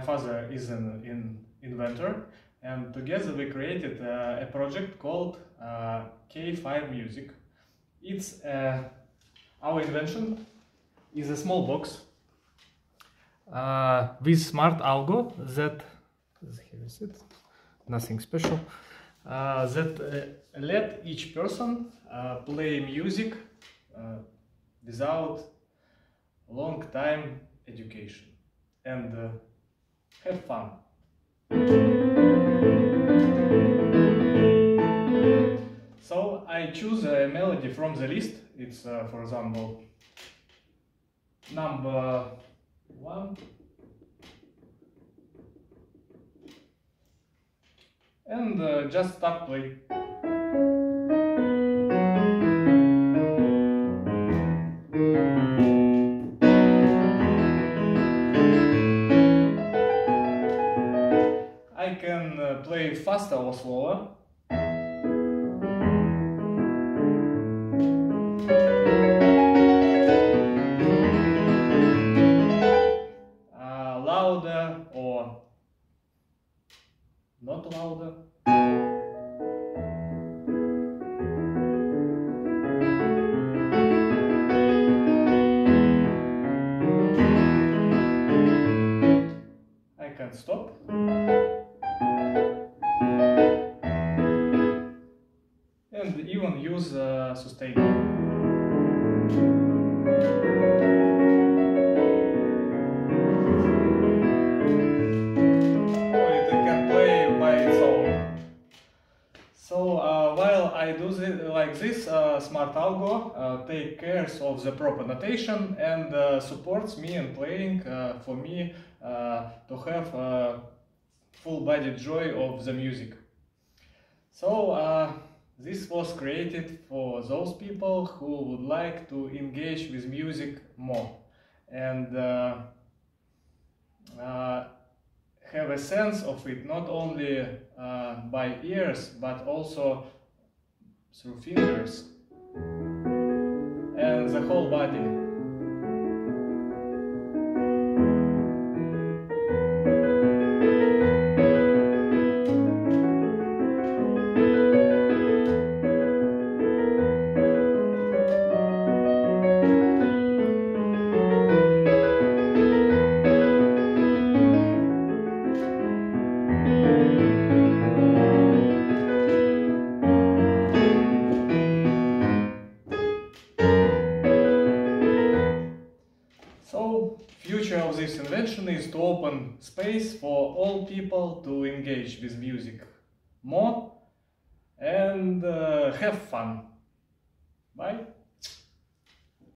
father is an in inventor, and together we created uh, a project called uh, K5 Music. It's uh, our invention is a small box uh, with smart algo that here is it, nothing special, uh, that uh, let each person play music without long time education and uh, have fun. So I choose a melody from the list. It's, uh, for example, number one. And uh, just start play. I can uh, play faster or slower. Uh, louder or not louder. I can stop. Use uh, sustain. It can play by its own. So uh, while I do this, like this, uh, Smart Algo uh, take care of the proper notation and uh, supports me in playing uh, for me uh, to have uh, full-bodied joy of the music. So uh, this was created for those people who would like to engage with music more and uh, uh, have a sense of it not only uh, by ears but also through fingers and the whole body. So, future of this invention is to open space for all people to engage with music more and uh, have fun. Bye.